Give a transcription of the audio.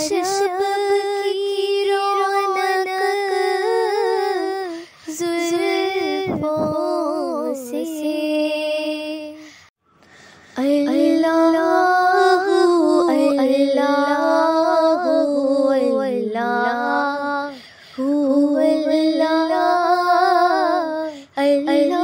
शब की रौनक जुल्फों से अल्लाह अल्लाह अल्लाह